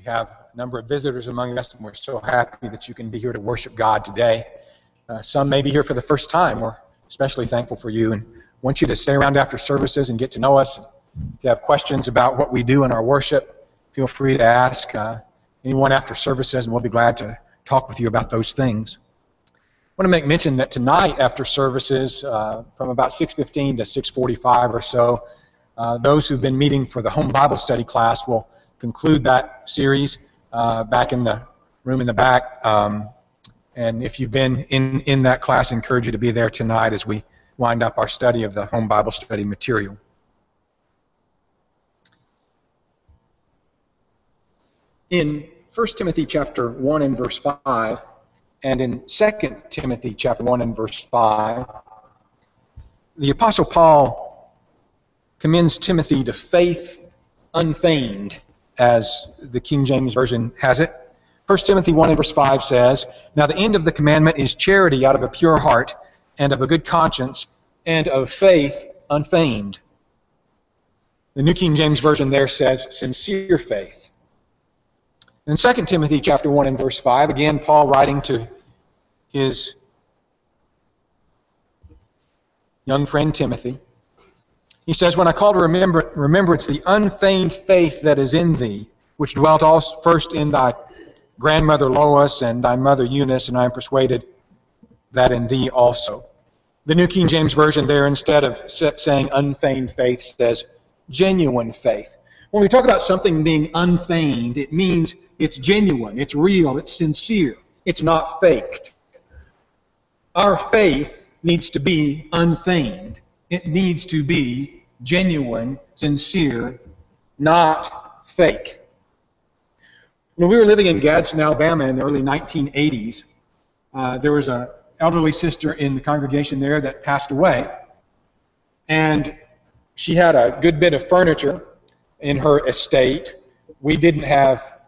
We have a number of visitors among us, and we're so happy that you can be here to worship God today. Uh, some may be here for the first time. We're especially thankful for you and want you to stay around after services and get to know us. If you have questions about what we do in our worship, feel free to ask uh, anyone after services, and we'll be glad to talk with you about those things. I want to make mention that tonight after services, uh, from about 6:15 to 6:45 or so, uh, those who've been meeting for the home Bible study class will conclude that series uh, back in the room in the back. Um, and if you've been in, in that class, I encourage you to be there tonight as we wind up our study of the home Bible study material. In 1 Timothy chapter 1 and verse 5, and in 2 Timothy chapter 1 and verse 5, the Apostle Paul commends Timothy to faith unfeigned as the King James Version has it. 1 Timothy 1 and verse 5 says, Now the end of the commandment is charity out of a pure heart, and of a good conscience, and of faith unfeigned. The New King James Version there says, sincere faith. In 2 Timothy chapter 1 and verse 5, again, Paul writing to his young friend Timothy, he says, When I call to remember, remembrance the unfeigned faith that is in thee, which dwelt also first in thy grandmother Lois and thy mother Eunice, and I am persuaded that in thee also. The New King James Version there, instead of saying unfeigned faith, says genuine faith. When we talk about something being unfeigned, it means it's genuine, it's real, it's sincere, it's not faked. Our faith needs to be unfeigned. It needs to be genuine, sincere, not fake. When we were living in Gadsden, Alabama in the early 1980s, uh, there was an elderly sister in the congregation there that passed away. And she had a good bit of furniture in her estate. We didn't have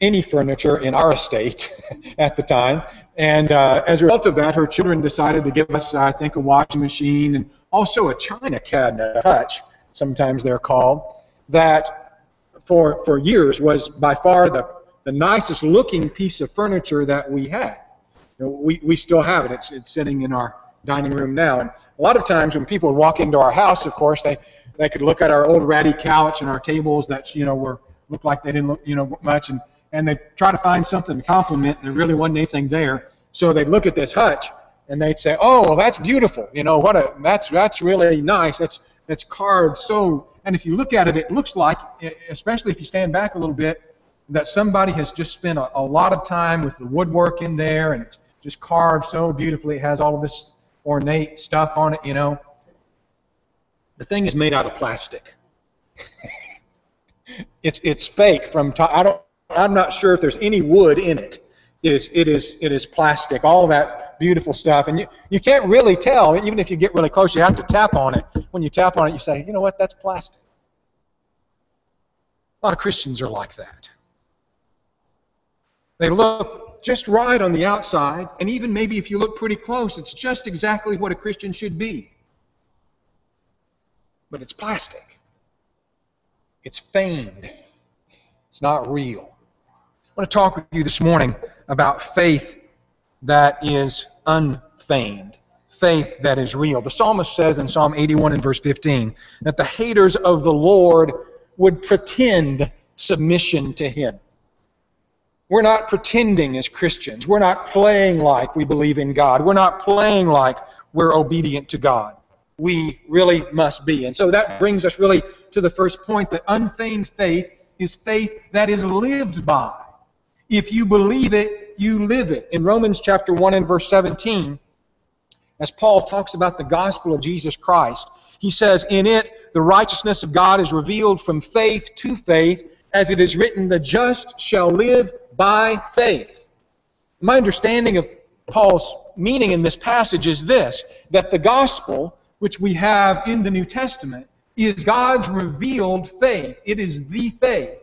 any furniture in our estate at the time. And uh, as a result of that, her children decided to give us, I think, a washing machine and also a china cabinet, a hutch, sometimes they're called, that for, for years was by far the, the nicest looking piece of furniture that we had. You know, we, we still have it. It's, it's sitting in our dining room now. And a lot of times when people would walk into our house, of course, they, they could look at our old ratty couch and our tables that, you know, were looked like they didn't look, you know, much, and, and they'd try to find something to compliment, and there really wasn't anything there. So they'd look at this hutch, and they'd say, "Oh, well, that's beautiful. You know, what a that's that's really nice. That's that's carved so." And if you look at it, it looks like, especially if you stand back a little bit, that somebody has just spent a, a lot of time with the woodwork in there, and it's just carved so beautifully. It has all of this ornate stuff on it. You know, the thing is made out of plastic. it's it's fake from top. I don't. I'm not sure if there's any wood in it. Is it is it is plastic. All that beautiful stuff. And you, you can't really tell, even if you get really close, you have to tap on it. When you tap on it, you say, you know what, that's plastic. A lot of Christians are like that. They look just right on the outside, and even maybe if you look pretty close, it's just exactly what a Christian should be. But it's plastic. It's feigned. It's not real. I want to talk with you this morning about faith that is unfeigned, faith that is real. The psalmist says in Psalm 81 and verse 15 that the haters of the Lord would pretend submission to him. We're not pretending as Christians. We're not playing like we believe in God. We're not playing like we're obedient to God. We really must be. And so that brings us really to the first point that unfeigned faith is faith that is lived by. If you believe it, you live it. In Romans chapter 1 and verse 17, as Paul talks about the gospel of Jesus Christ, he says, In it the righteousness of God is revealed from faith to faith, as it is written, The just shall live by faith. My understanding of Paul's meaning in this passage is this that the gospel, which we have in the New Testament, is God's revealed faith. It is the faith.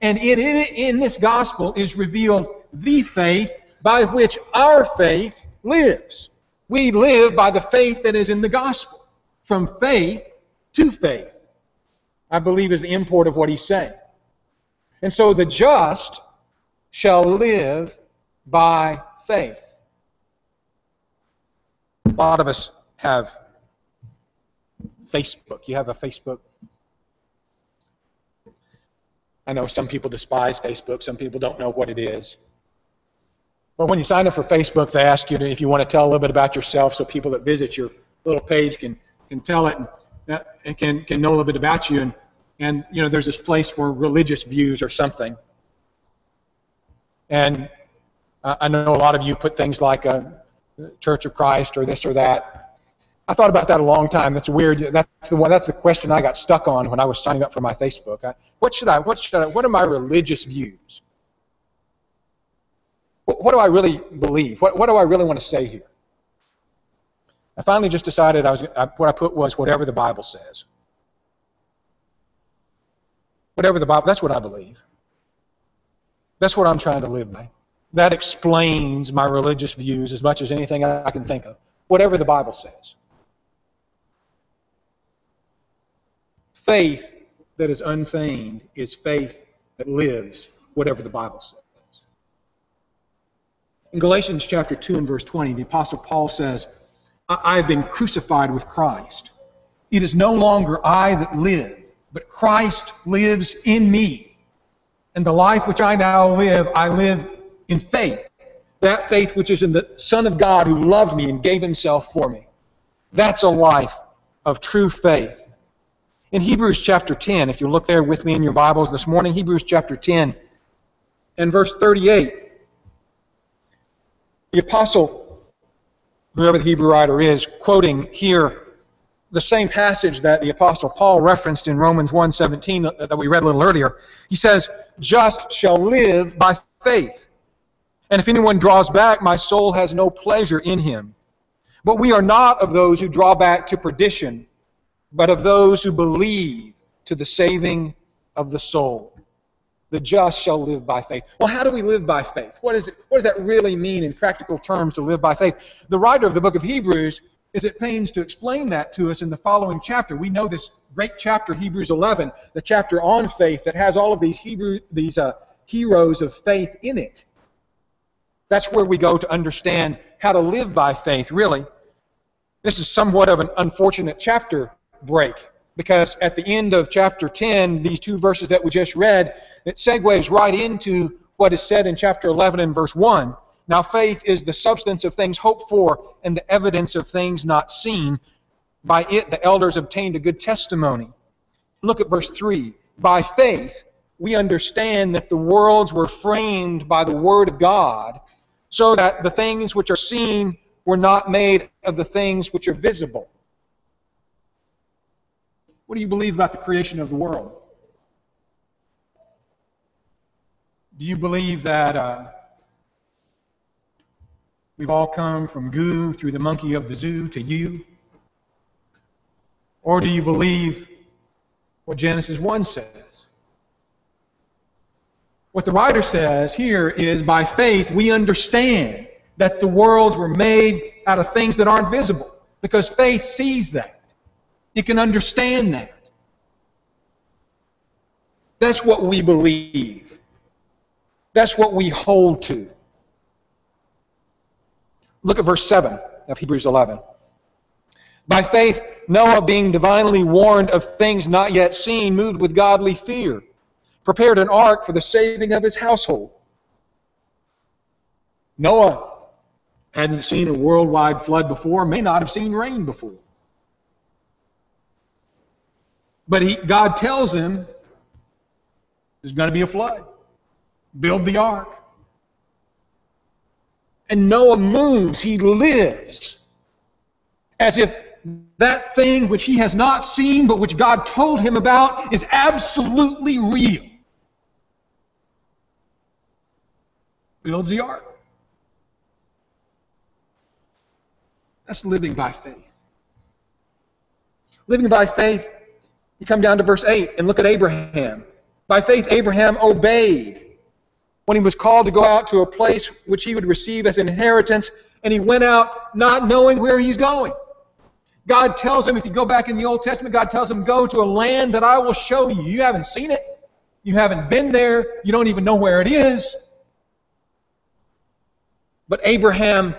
And in, in this gospel is revealed the faith by which our faith lives. We live by the faith that is in the gospel, from faith to faith. I believe is the import of what he's saying. And so the just shall live by faith. A lot of us have Facebook. You have a Facebook? I know some people despise Facebook, some people don't know what it is. But when you sign up for Facebook, they ask you if you want to tell a little bit about yourself so people that visit your little page can, can tell it and, and can, can know a little bit about you. And, and, you know, there's this place for religious views or something. And I know a lot of you put things like a Church of Christ or this or that. I thought about that a long time. That's weird. That's the one. That's the question I got stuck on when I was signing up for my Facebook. I, what should I? What should I? What are my religious views? What, do I really believe? What, what do I really want to say here? I finally just decided I was. I, what I put was whatever the Bible says. Whatever the Bible. That's what I believe. That's what I'm trying to live by. That explains my religious views as much as anything I can think of. Whatever the Bible says. Faith that is unfeigned is faith that lives whatever the Bible says. In Galatians chapter 2 and verse 20, the Apostle Paul says, I have been crucified with Christ. It is no longer I that live, but Christ lives in me. And the life which I now live, I live in faith. That faith which is in the Son of God who loved me and gave himself for me. That's a life of true faith. In Hebrews chapter 10, if you look there with me in your Bibles this morning, Hebrews chapter 10 and verse 38, the apostle, whoever the Hebrew writer is, quoting here the same passage that the apostle Paul referenced in Romans 1:17 uh, that we read a little earlier. He says, "Just shall live by faith." And if anyone draws back, my soul has no pleasure in him. But we are not of those who draw back to perdition, but of those who believe to the saving of the soul. The just shall live by faith. Well, how do we live by faith? What, is it, what does that really mean in practical terms to live by faith? The writer of the book of Hebrews is at pains to explain that to us in the following chapter. We know this great chapter, Hebrews 11, the chapter on faith that has all of these Hebrew, these uh, heroes of faith in it. That's where we go to understand how to live by faith, really. This is somewhat of an unfortunate chapter break because at the end of chapter 10, these two verses that we just read, it segues right into what is said in chapter 11 and verse 1. Now, faith is the substance of things hoped for and the evidence of things not seen. By it, the elders obtained a good testimony. Look at verse 3. By faith, we understand that the worlds were framed by the Word of God, so that the things which are seen were not made of the things which are visible. What do you believe about the creation of the world? Do you believe that uh, We've all come from goo through the monkey of the zoo to you? Or do you believe what Genesis 1 says? What the writer says here is by faith we understand that the worlds were made out of things that aren't visible because faith sees that. It can understand that. That's what we believe. That's what we hold to. Look at verse 7 of Hebrews 11. By faith, Noah, being divinely warned of things not yet seen, moved with godly fear, prepared an ark for the saving of his household. Noah hadn't seen a worldwide flood before, may not have seen rain before. But he, God tells him there's going to be a flood. Build the ark. And Noah moves, he lives as if that thing which he has not seen but which God told him about is absolutely real. Builds the ark. That's living by faith. Living by faith, you come down to verse 8 and look at Abraham. By faith, Abraham obeyed when he was called to go out to a place which he would receive as an inheritance, and he went out not knowing where he's going. God tells him, if you go back in the Old Testament, God tells him, Go to a land that I will show you. You haven't seen it. You haven't been there. You don't even know where it is. But Abraham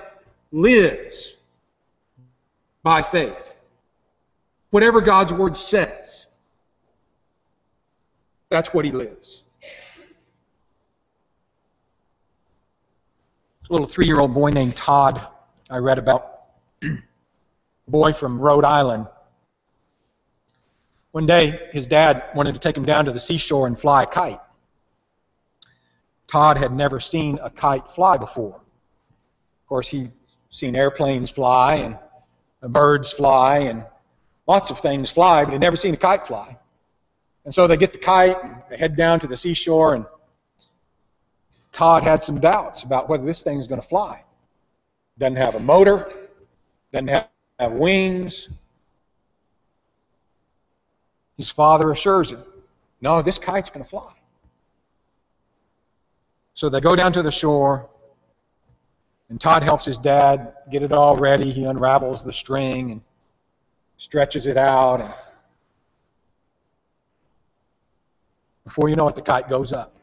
lives by faith. Whatever God's word says, that's what he lives. a little three year old boy named Todd I read about. A boy from Rhode Island. One day, his dad wanted to take him down to the seashore and fly a kite. Todd had never seen a kite fly before. Of course, he'd seen airplanes fly and birds fly and lots of things fly, but he'd never seen a kite fly. And so they get the kite, they head down to the seashore, and Todd had some doubts about whether this thing is going to fly. Doesn't have a motor, doesn't have, have wings. His father assures him, No, this kite's going to fly. So they go down to the shore, and Todd helps his dad get it all ready. He unravels the string and stretches it out. And before you know it, the kite goes up.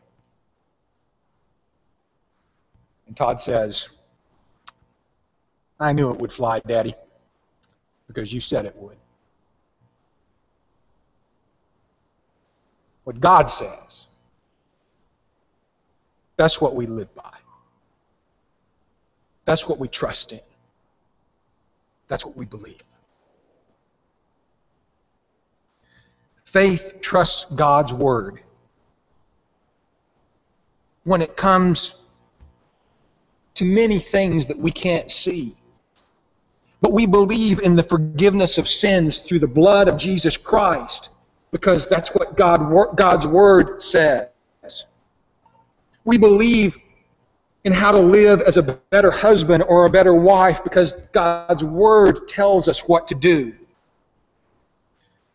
And Todd says, I knew it would fly, Daddy, because you said it would. What God says, that's what we live by. That's what we trust in. That's what we believe. Faith trusts God's word. When it comes to many things that we can't see. But we believe in the forgiveness of sins through the blood of Jesus Christ because that's what God, God's Word says. We believe in how to live as a better husband or a better wife because God's Word tells us what to do.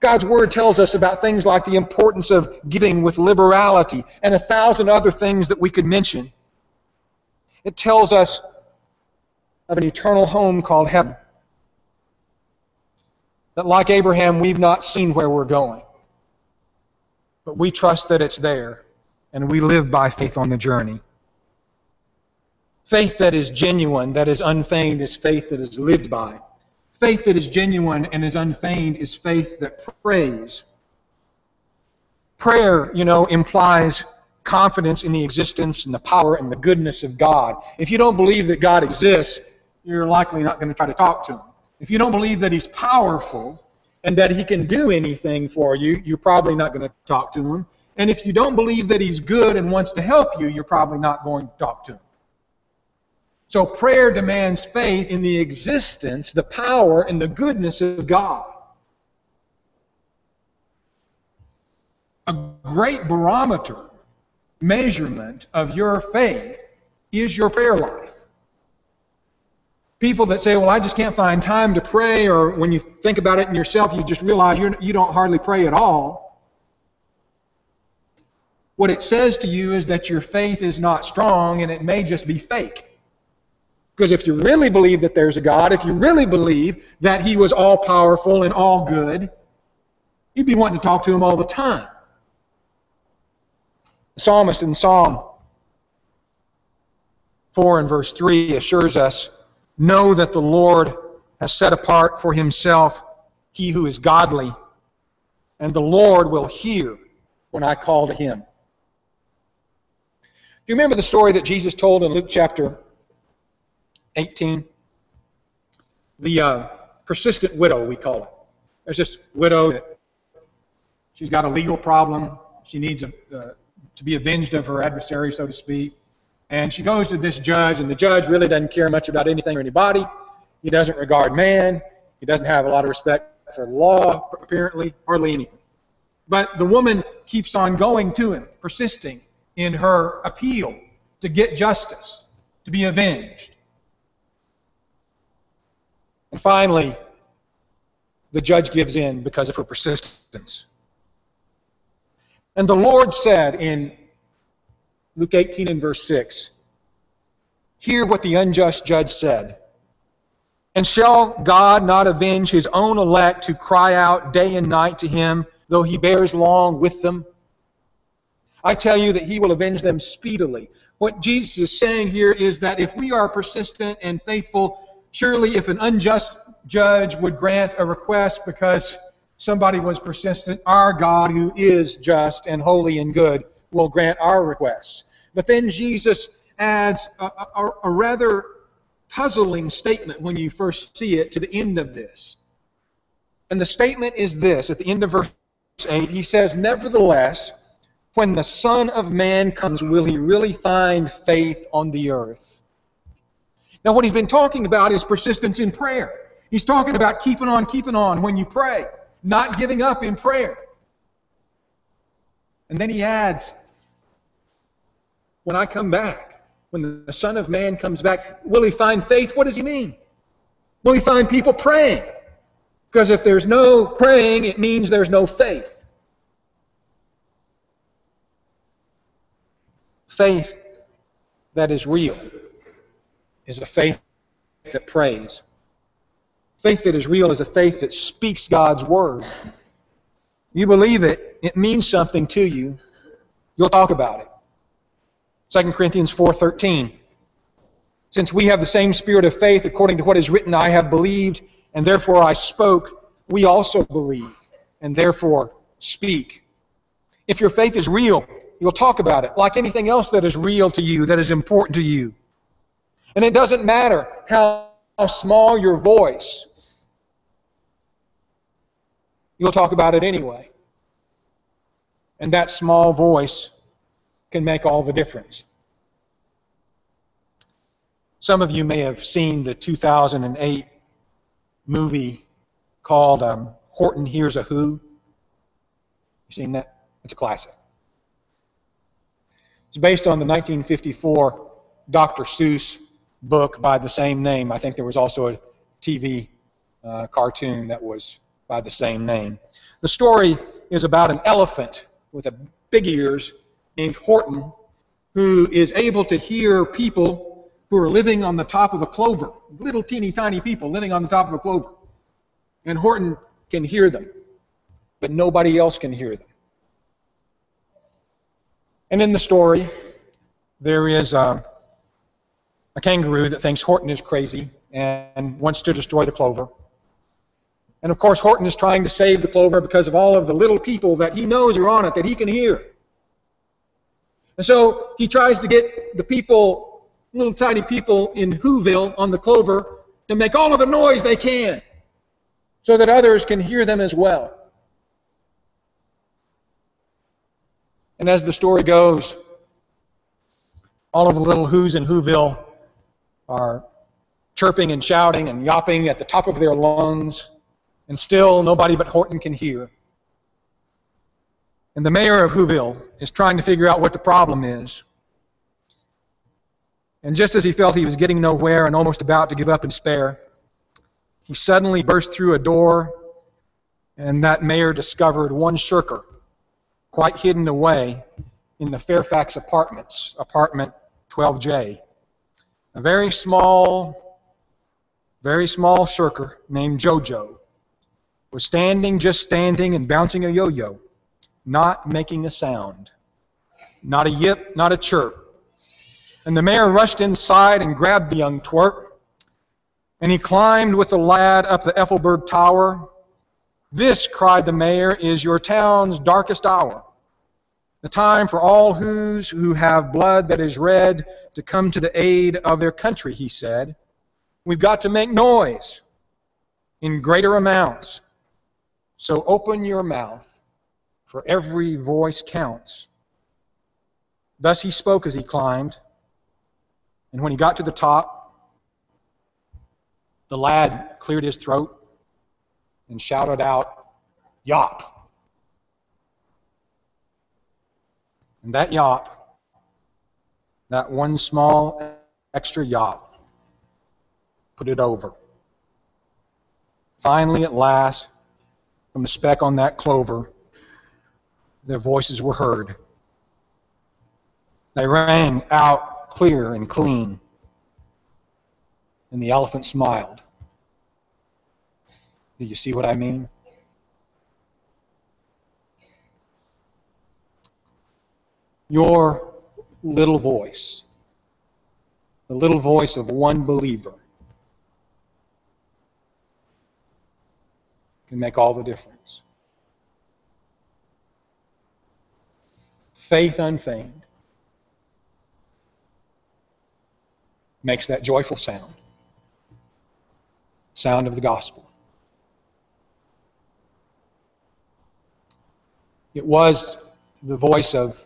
God's Word tells us about things like the importance of giving with liberality and a thousand other things that we could mention. It tells us of an eternal home called heaven. That, like Abraham, we've not seen where we're going. But we trust that it's there, and we live by faith on the journey. Faith that is genuine, that is unfeigned, is faith that is lived by. Faith that is genuine and is unfeigned is faith that prays. Prayer, you know, implies confidence in the existence and the power and the goodness of God. If you don't believe that God exists, you're likely not going to try to talk to him. If you don't believe that he's powerful and that he can do anything for you, you're probably not going to talk to him. And if you don't believe that he's good and wants to help you, you're probably not going to talk to him. So prayer demands faith in the existence, the power, and the goodness of God. A great barometer measurement of your faith is your prayer life. People that say, well, I just can't find time to pray, or when you think about it in yourself, you just realize you're, you don't hardly pray at all. What it says to you is that your faith is not strong and it may just be fake. Because if you really believe that there's a God, if you really believe that He was all powerful and all good, you'd be wanting to talk to Him all the time. The psalmist in Psalm 4 and verse 3 assures us Know that the Lord has set apart for himself he who is godly, and the Lord will hear when I call to him. Do you remember the story that Jesus told in Luke chapter 18? The uh, persistent widow, we call it. There's this widow that she's got a legal problem. She needs a, uh, to be avenged of her adversary, so to speak. And she goes to this judge, and the judge really doesn't care much about anything or anybody. He doesn't regard man. He doesn't have a lot of respect for law, apparently, hardly anything. But the woman keeps on going to him, persisting in her appeal to get justice, to be avenged. And finally, the judge gives in because of her persistence. And the Lord said in Luke 18 and verse 6 Hear what the unjust judge said. And shall God not avenge his own elect who cry out day and night to him, though he bears long with them? I tell you that he will avenge them speedily. What Jesus is saying here is that if we are persistent and faithful, surely if an unjust judge would grant a request because somebody was persistent, our God, who is just and holy and good, will grant our requests. But then Jesus adds a, a, a rather puzzling statement when you first see it to the end of this. And the statement is this at the end of verse 8 he says, Nevertheless, when the Son of Man comes, will he really find faith on the earth? Now, what he's been talking about is persistence in prayer. He's talking about keeping on, keeping on when you pray, not giving up in prayer. And then he adds, When I come back, when the Son of Man comes back, will he find faith? What does he mean? Will he find people praying? Because if there's no praying, it means there's no faith. Faith that is real is a faith that prays. Faith that is real is a faith that speaks God's word. You believe it, it means something to you. You'll talk about it. 2 Corinthians 4:13 Since we have the same spirit of faith according to what is written I have believed and therefore I spoke, we also believe and therefore speak. If your faith is real, You'll talk about it like anything else that is real to you, that is important to you. And it doesn't matter how, small your voice, you'll talk about it anyway. And that small voice can make all the difference. Some of you may have seen the 2008 movie called um, Horton Hears a Who. You seen that? It's a classic. It's based on the 1954 Dr. Seuss book by the same name. I think there was also a TV uh, cartoon that was by the same name. The story is about an elephant with a big ears named Horton who is able to hear people who are living on the top of a clover, little teeny tiny people living on the top of a clover. And Horton can hear them, but nobody else can hear them. And in the story, there is a, a kangaroo that thinks Horton is crazy and wants to destroy the clover. And of course, Horton is trying to save the clover because of all of the little people that he knows are on it that he can hear. And so he tries to get the people, little tiny people in Whoville on the clover, to make all of the noise they can so that others can hear them as well. And as the story goes, all of the little who's in Whoville are chirping and shouting and yapping at the top of their lungs, and still nobody but Horton can hear. And the mayor of Whoville is trying to figure out what the problem is. And just as he felt he was getting nowhere and almost about to give up in despair, he suddenly burst through a door, and that mayor discovered one shirker quite hidden away in the Fairfax Apartments, apartment 12J. A very small, very small shirker named Jojo was standing, just standing and bouncing a yo yo, not making a sound, not a yip, not a chirp. And the mayor rushed inside and grabbed the young twerp, and he climbed with the lad up the Eiffelberg Tower this, cried the mayor, is your town's darkest hour. The time for all whose who have blood that is red to come to the aid of their country, he said. We've got to make noise in greater amounts. So open your mouth, for every voice counts. Thus he spoke as he climbed. And when he got to the top, the lad cleared his throat and shouted out, Yop. And that yop, that one small extra yop, put it over. Finally, at last, from the speck on that clover, their voices were heard. They rang out clear and clean. And the elephant smiled. Do you see what I mean? Your little voice, the little voice of one believer, can make all the difference. Faith unfeigned makes that joyful sound sound of the gospel. It was the voice of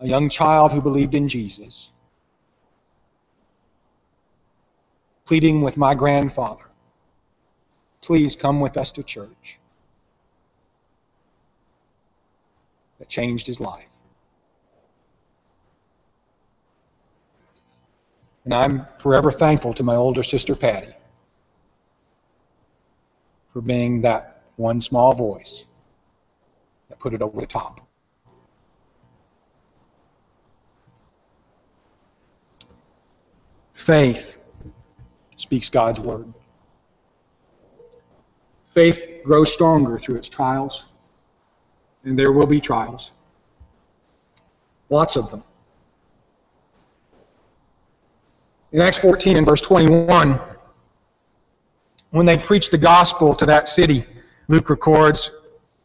a young child who believed in Jesus, pleading with my grandfather, please come with us to church. That changed his life. And I'm forever thankful to my older sister Patty for being that one small voice that put it over the top. Faith speaks God's word. Faith grows stronger through its trials, and there will be trials. Lots of them. In Acts 14 and verse 21, when they preached the gospel to that city, Luke records,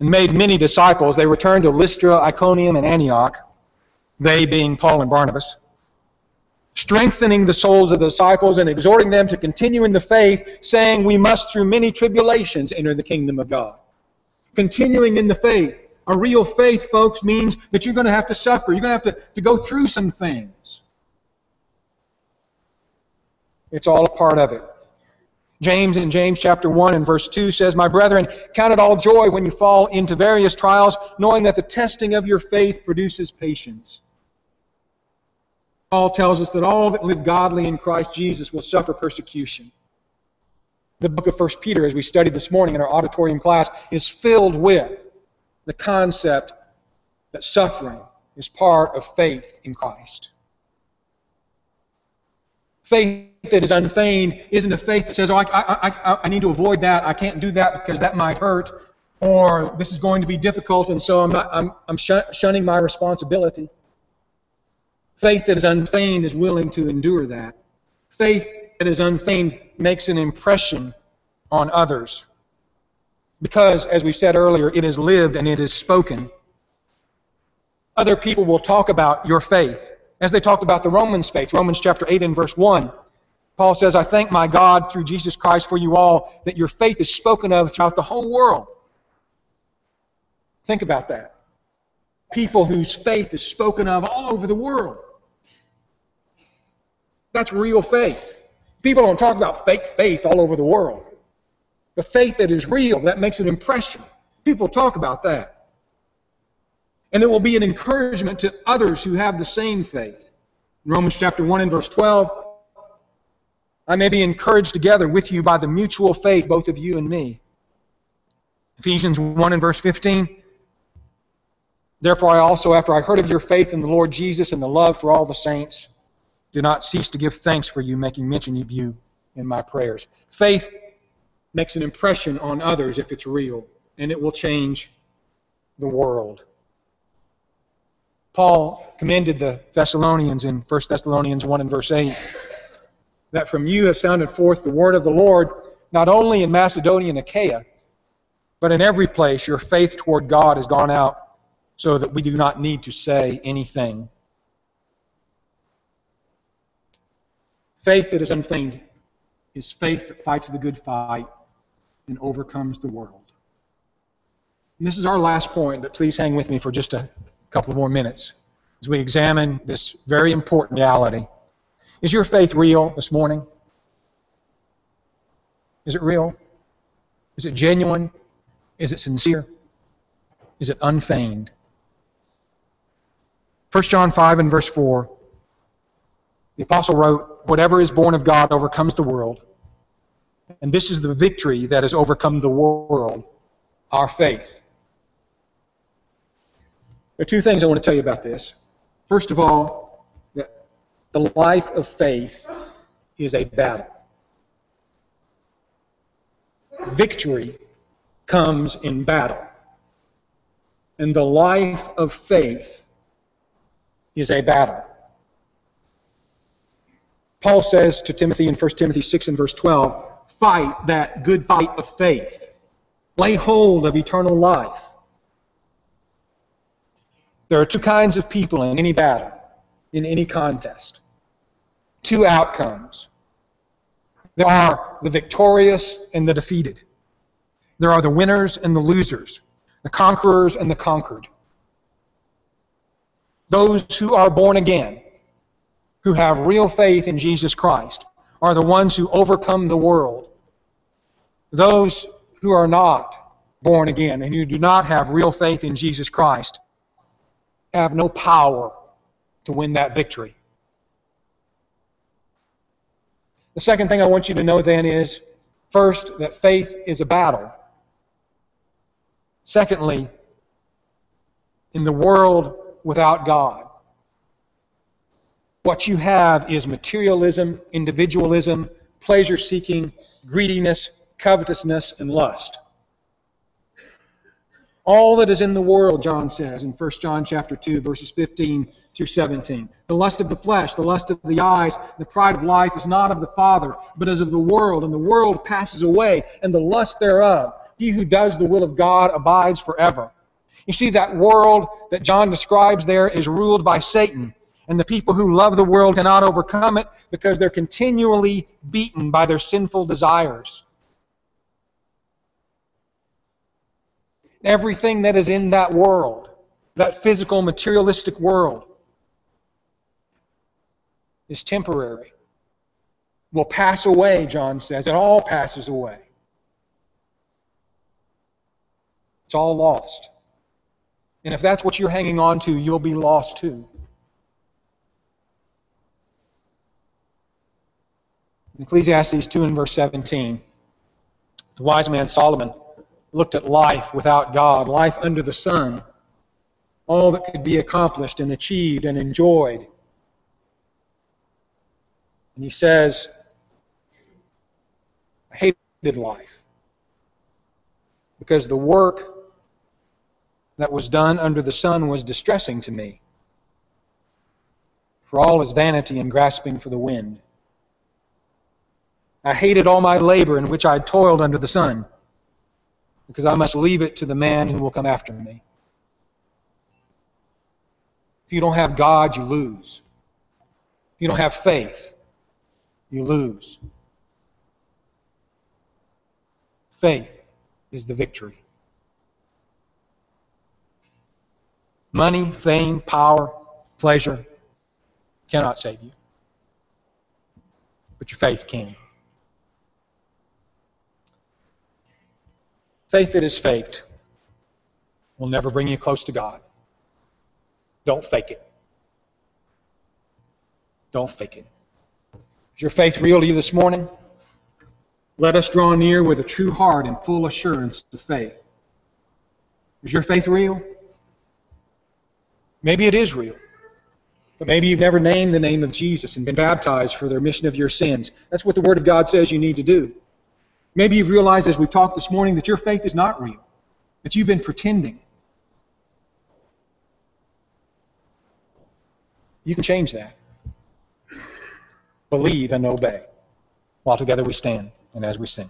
and made many disciples, they returned to Lystra, Iconium, and Antioch, they being Paul and Barnabas, strengthening the souls of the disciples and exhorting them to continue in the faith, saying, We must through many tribulations enter the kingdom of God. Continuing in the faith. A real faith, folks, means that you're going to have to suffer. You're going to have to, to go through some things. It's all a part of it. James in James chapter 1 and verse 2 says, My brethren, count it all joy when you fall into various trials, knowing that the testing of your faith produces patience. Paul tells us that all that live godly in Christ Jesus will suffer persecution. The book of 1 Peter, as we studied this morning in our auditorium class, is filled with the concept that suffering is part of faith in Christ. Faith that is unfeigned isn't a faith that says, oh, I, I, I, I need to avoid that. I can't do that because that might hurt. Or this is going to be difficult, and so I'm, not, I'm, I'm shunning my responsibility. Faith that is unfeigned is willing to endure that. Faith that is unfeigned makes an impression on others. Because, as we said earlier, it is lived and it is spoken. Other people will talk about your faith as they talked about the Romans faith. Romans chapter 8 and verse 1. Paul says, I thank my God through Jesus Christ for you all that your faith is spoken of throughout the whole world. Think about that. People whose faith is spoken of all over the world. That's real faith. People don't talk about fake faith all over the world. The faith that is real, that makes an impression. People talk about that. And it will be an encouragement to others who have the same faith. In Romans chapter 1 and verse 12, I may be encouraged together with you by the mutual faith, both of you and me. Ephesians 1 and verse 15. Therefore, I also, after I heard of your faith in the Lord Jesus and the love for all the saints, do not cease to give thanks for you, making mention of you in my prayers. Faith makes an impression on others if it's real, and it will change the world. Paul commended the Thessalonians in 1 Thessalonians 1 and verse 8 that from you have sounded forth the word of the Lord, not only in Macedonia and Achaia, but in every place your faith toward God has gone out, so that we do not need to say anything. Faith that is unfeigned is faith that fights the good fight and overcomes the world. And this is our last point, but please hang with me for just a couple more minutes as we examine this very important reality is your faith real this morning? Is it real? Is it genuine? Is it sincere? Is it unfeigned? 1 John 5 and verse 4, the apostle wrote, Whatever is born of God overcomes the world. And this is the victory that has overcome the world, our faith. There are two things I want to tell you about this. First of all, the life of faith is a battle. Victory comes in battle. And the life of faith is a battle. Paul says to Timothy in 1 Timothy 6 and verse 12, fight that good fight of faith. Lay hold of eternal life. There are two kinds of people in any battle, in any contest. Two outcomes. There are the victorious and the defeated. There are the winners and the losers, the conquerors and the conquered. Those who are born again, who have real faith in Jesus Christ, are the ones who overcome the world. Those who are not born again and who do not have real faith in Jesus Christ have no power to win that victory. The second thing I want you to know then is first, that faith is a battle. Secondly, in the world without God, what you have is materialism, individualism, pleasure seeking, greediness, covetousness, and lust. All that is in the world, John says in 1 John chapter 2, verses 15 through 17. The lust of the flesh, the lust of the eyes, the pride of life is not of the Father, but is of the world, and the world passes away, and the lust thereof. He who does the will of God abides forever. You see, that world that John describes there is ruled by Satan. And the people who love the world cannot overcome it because they're continually beaten by their sinful desires. Everything that is in that world, that physical, materialistic world, is temporary, will pass away, John says. It all passes away. It's all lost. And if that's what you're hanging on to, you'll be lost too. Ecclesiastes 2 and verse 17, the wise man Solomon looked at life without God, life under the sun, all that could be accomplished and achieved and enjoyed. And he says, I hated life because the work that was done under the sun was distressing to me. For all is vanity and grasping for the wind. I hated all my labor in which I toiled under the sun, because I must leave it to the man who will come after me. If you don't have God, you lose. If you don't have faith, you lose. Faith is the victory. Money, fame, power, pleasure cannot save you. But your faith can. Faith that is faked will never bring you close to God. Don't fake it. Don't fake it. Is your faith real to you this morning? Let us draw near with a true heart and full assurance of faith. Is your faith real? Maybe it is real. But maybe you've never named the name of Jesus and been baptized for the remission of your sins. That's what the Word of God says you need to do. Maybe you've realized as we've talked this morning that your faith is not real, that you've been pretending. You can change that. Believe and obey. While together we stand and as we sing.